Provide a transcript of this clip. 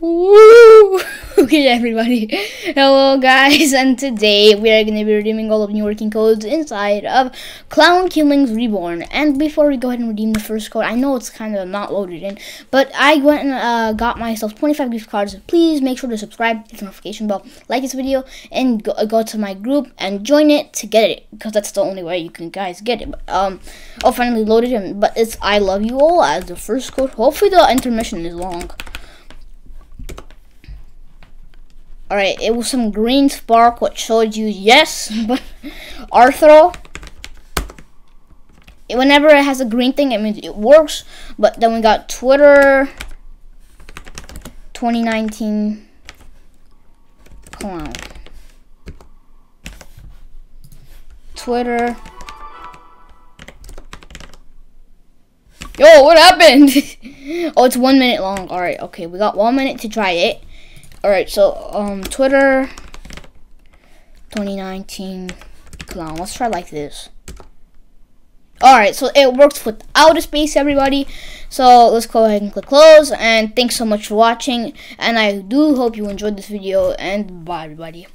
Woo! okay, everybody. Hello, guys, and today we are gonna be redeeming all of new working codes inside of Clown Killings Reborn. And before we go ahead and redeem the first code, I know it's kind of not loaded in, but I went and uh, got myself 25 gift cards. Please make sure to subscribe, hit the notification bell, like this video, and go, go to my group and join it to get it, because that's the only way you can guys get it. But, um, I'll finally loaded in, but it's I love you all as the first code. Hopefully the intermission is long. Alright, it was some green spark what showed you yes, but Arthro. Whenever it has a green thing, it means it works. But then we got Twitter 2019 clown. Twitter. Yo, what happened? oh, it's one minute long. Alright, okay, we got one minute to try it. Alright, so um Twitter 2019 clown. Let's try like this. Alright, so it works without a space, everybody. So let's go ahead and click close. And thanks so much for watching. And I do hope you enjoyed this video. And bye, everybody.